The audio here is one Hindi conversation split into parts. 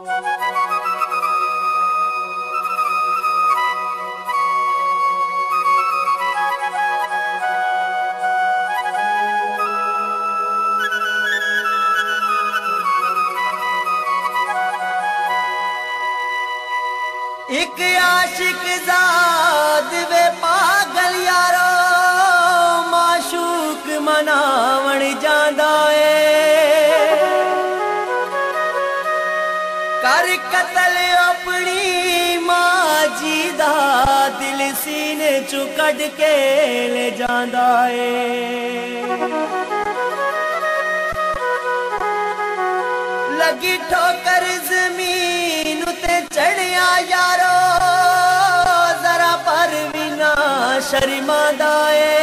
Música कतल अपनी माँ जी दा दिल सीने चु कढ के ले जांदा ए लगी ठोकर ज़मीन ते चढ़िया यारो, जरा पर भी ना शर्मादा ए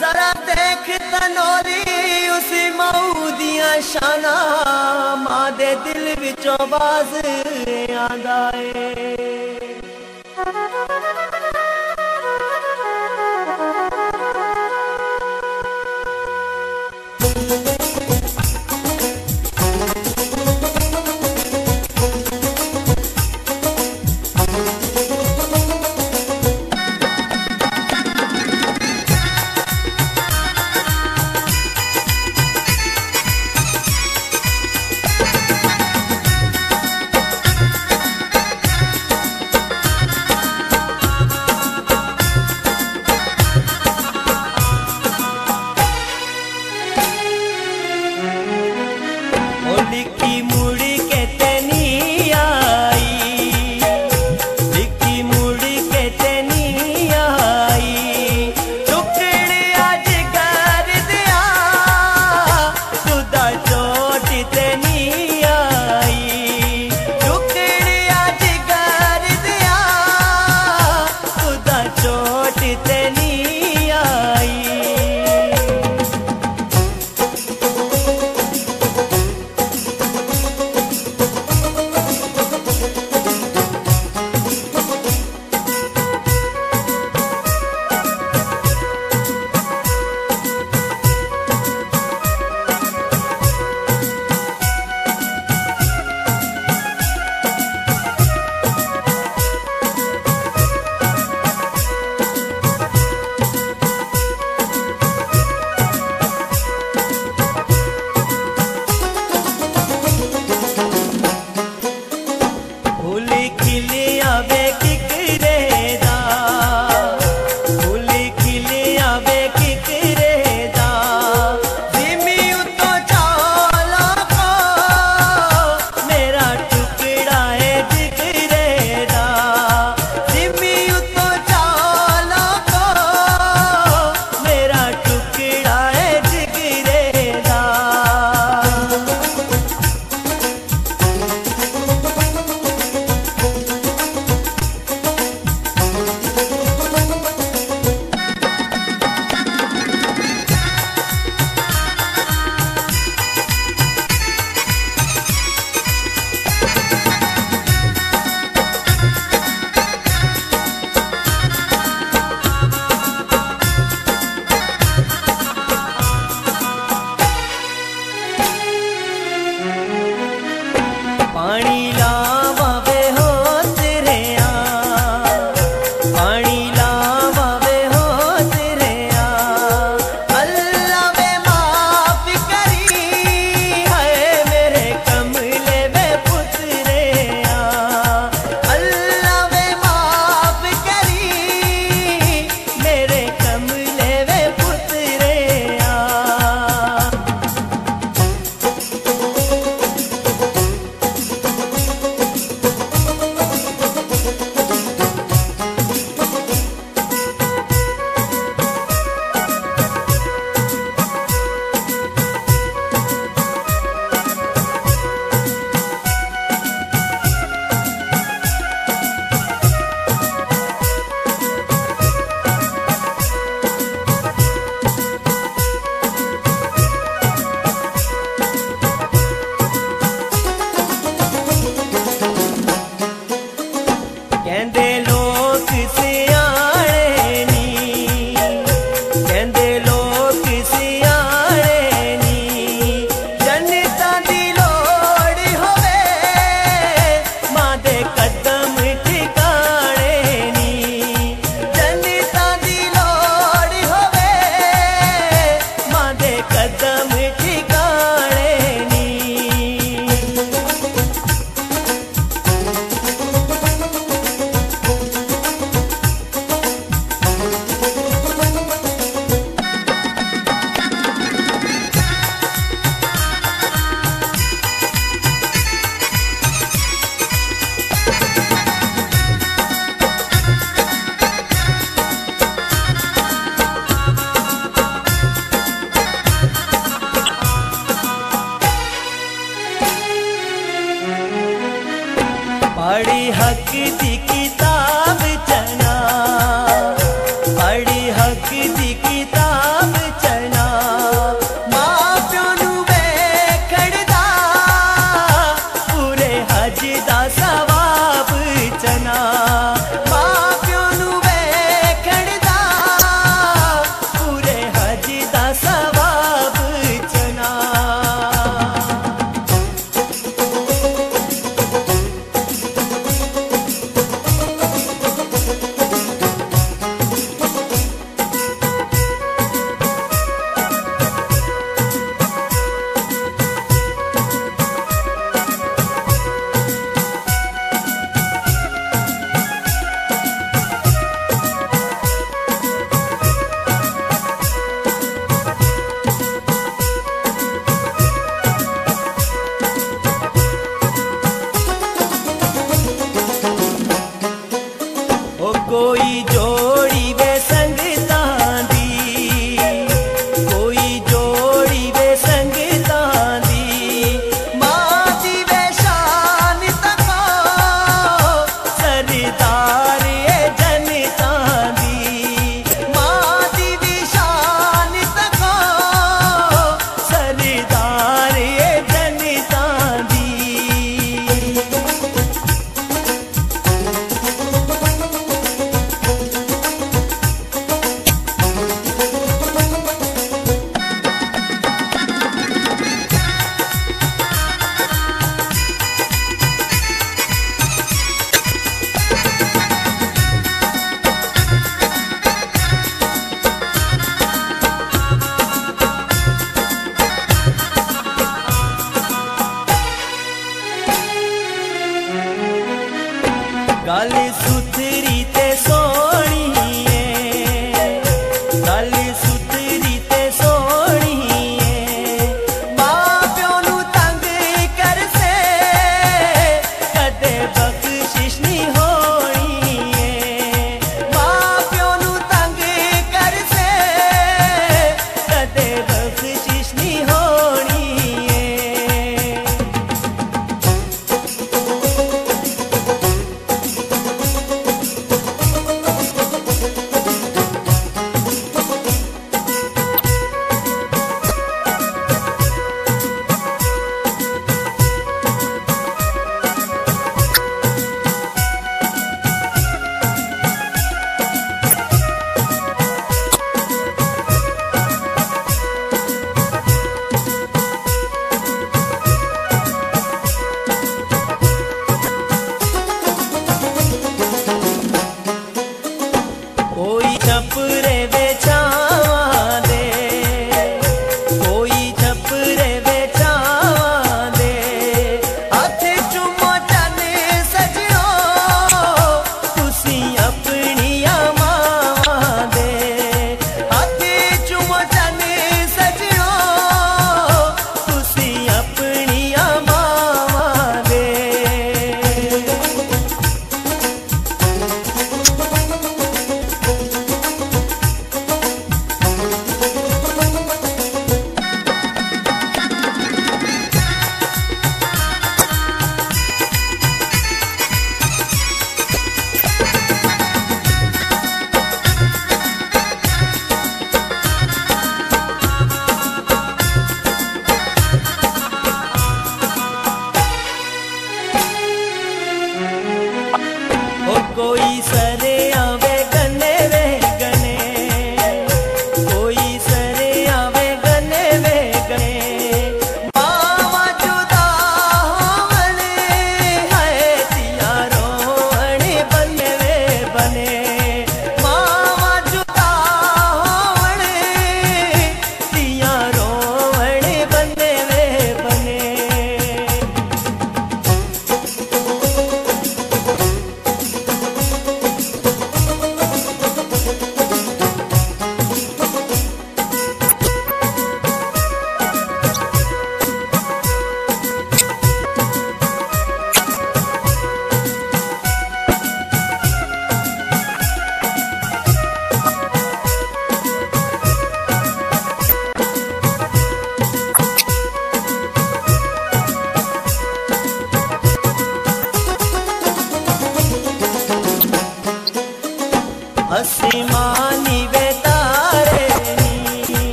जरा देख तनोरी शाना दिल विचों बाज आंदा चोट